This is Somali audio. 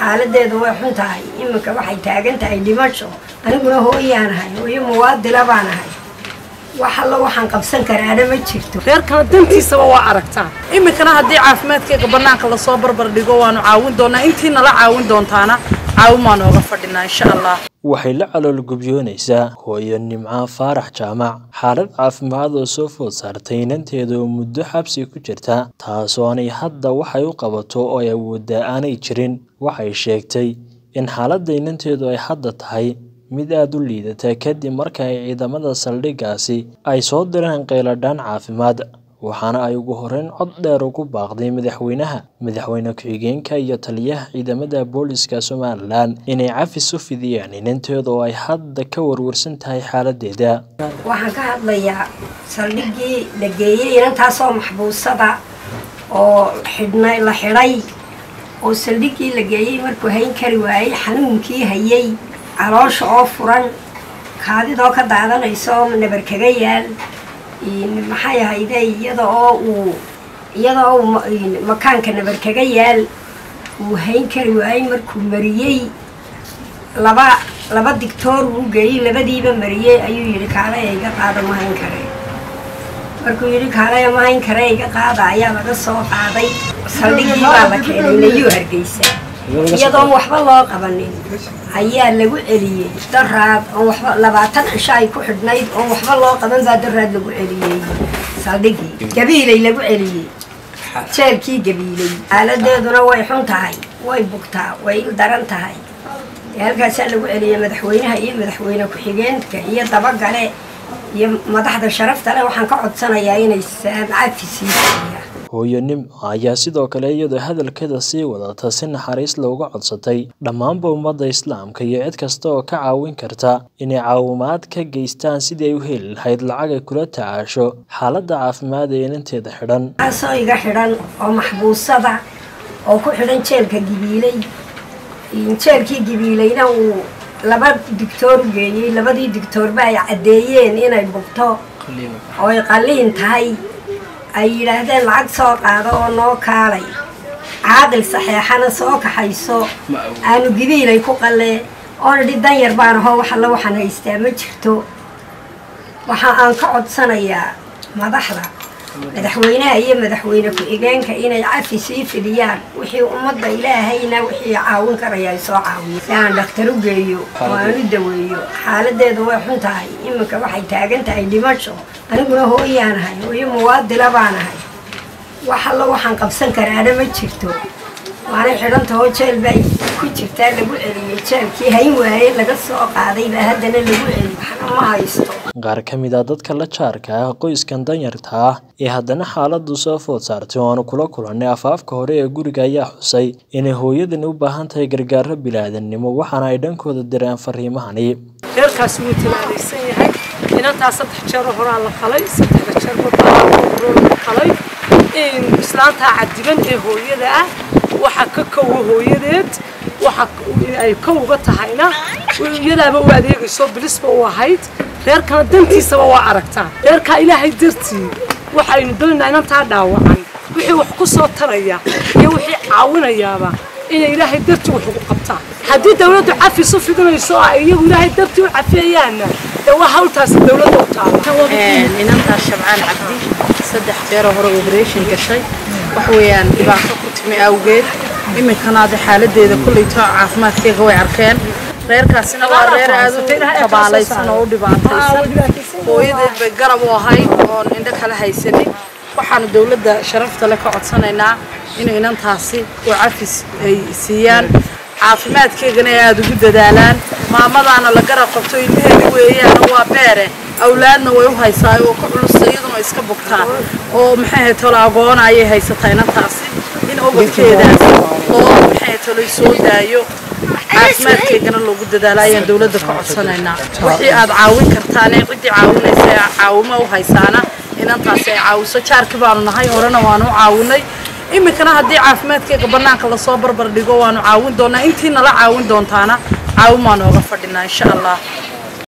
xaaladeedu way xun tahay iminka waxay taagan tahay dhimasho aniguna hooyaanahay hooyo muwaadila baan ahay. Wax waxaan qabsan karaana ma jirto. Reerkana dantiisaba waa aragtaa. Iminkana haddii caafimaadkayga bannaanka la soo barbar dhigo waanu caawin doonaa. Intii nala caawin doontaana caawin baan ooga fadhinaa insha allah waxay la calool gubyoonaysaa hooyo nimco faarax jaamac. Xaalad caafimaad oo soo food saartay inanteeda oo muddo xabsi ku jirta taasoo aanay hadda waxay u qabato oo ay awooddaa aanay jirin. Waxay sheegtay in xaaladda inanteedu ay hadda tahay mid aada u liidata kadib marka ay ciidamada saldhiggaasi ay soo direen qayladhaan caafimaad waxaana ay ugu horeyn cod dheer ugu baaqday madaxweynaha madaxweyne ku-xigeenka iyo taliyaha ciidamada booliska somalilan inay cafis u fidiyaan inanteeda oo ay hadda ka warwarsan tahay xaaladeeda. Waxaan ka hadlayaa saldhiggii la geeyey inantaasoo maxbuusada oo xidhnay la xidhay oo saldhiggii la geeyey markuu hayn kari waayey xanuunkii hayay caloosha oo furan kaadidoo ka daadanayso nabar kaga yaal maxay ahayde iyada oo uu iyada oo makaanka nabar kaga yaal uu hayn kari waayey markuu mariyey laba laba digtoor uu geeyey labadiiba mariyey ayuu yidhi kaalaya iga qaada ma hayn kare markuu yidhi kaalaya ma hayn kare iga qaada ayaa laga soo qaaday. Saldhiggii baa la keenay layuu hargeysa iyadoon waxba loo qabanin. Ayaa lagu celiyey daraad oon waxba labaatan cisho ay ku xidhnayd oon waxba loo qaban baa daraad lagu celiyey saldhiggii gabiilay lagu celiyey jeelkii gabiilay. Xaaladeeduna way xun tahay way bugtaa way daran tahay. Halkaasaa lagu celiyey madaxweynaha iyo madaxweyne ku-xigeenka iyo dabagale iyo madaxda sharafta leh. Waxaan ka codsanayaa inay saamcafi sii siiyaan hooyo nimco ayaa sidoo kale iyadoo hadalkeeda sii wadata si naxariis looga codsatay. Dhammaanba ummadda islaamka iyo cid kasta oo ka caawin karta inay caawimaad ka geystaan sidii ay u heli lahayd lacag ay kula tacaasho xaaladda caafimaad ee inanteeda xidhan. Kaasoo iga xidhan oo maxbuusada oo ku xidhan jeelka gibiiley jeelkii gibiilayna uu laba digtoor u geeyey labadii digtoorba ay caddeeyeen inay bugto. Oo ay qalliin tahay ay yidhaahdeen lacag soo qaado oo noo kaalay. Caaqil saxeexana soo kaxayso. Aanu gibiilay ku qallee oona dhi dan yar baan ahoo wax alla waxaan haystaa ma jirto. Waxa aan ka codsanayaa madaxda madaxweynaha iyo madaxweyne ku-xigeenka inay cafi sii fidiyaan wixii ummadda ilaahayna wixii caawin karaya ay soo caawiyo si aan dhakhtar u geeyo oo aan u daweeyo. Xaaladeedu way xun tahay. Iminka waxay taagan tahay dhimasho. Aniguna hooyaanahay hooyo muwaadila baan ahay. Wax allo waxaan qabsan karaana ma jirto waanay xidhantahoo jeel bay ku jirtaa lagu celiyey jeelkii hayn waaye laga soo qaaday baa haddana lagu celiy waxna ma haysto qaar ka mid a dadka la jaarka ah qoyskan danyarta ah ee haddana xaaladdu soo food saartay oo aanu kula kulannay afaafka hore ee guriga ayaa xusay inay hooyadani u baahan tahay gargaaro bilaadanimo waxaana ay dhankooda direen fariimahani reerkaasi wuu talaalaysan yahay inantaa saddex jeero horaa la qalay saddexda jeer badbaa la qalay islaantaa cadiban ee hooyada ah waxa ka kowa hooyadeed waxa ay kowga tahayna iyadaaba u adeegayso bilisba u ahayd reerkana dantiisaba waa aragtaa reerkaa ilaahay dartii waxaynu doonaynaa inantaa dhaawacan wixii wax ku soo taraya iyo wixii caawinayaaba inay ilaahay dartii wax ugu qabtaan haddii dawladdu cafis u fidinayso oo ay iyagu ilaahay dartii u cafiyayaanna dee waa hawltaasi dawladda u taala inantaa shabcaan cabdi saddex jeero hore operation gashay wax weeyaan dhibaato ku timi awgeed iminkana ade xaaladeeda kullayto caafimaadkeega way arkeen. Reerkaasina waa reer aad u kabaalaysan oo u dhibaataysan. Hooyadeed bay garab u ahayd oon indho kala haysanin waxaanu dawladda sharafta le ka codsanaynaa in inantaasi oo cafis ay siiyaan. Caafimaadkeegana ay aada ugu dadaalaan. Maamadaana la garab qabto ilmaheeda weeyaan waa beere. Awlaadna way u haysaa oo ka culusta iyaduna iska bugtaa oo maxay ahayd tolo agoona ayay haysataa inantaasi in maxay ahayd tolo soo daayo. Caafimaadkeegana loogu dadaalo ayaan dawladda ka codsanaynaa. Wixii aad caawin kartaan ee ciddii caawinaysa ee caawimo u haysaana inantaasi ay caawiso. Jaarkii baanu nahay horena waanu caawinay. Iminkana haddii caafimaadkeega bannaanka la soo barbar dhigo waanu caawin doonaa. Intii nala caawin doontaana caawin baanu oga fadhinaa insha allah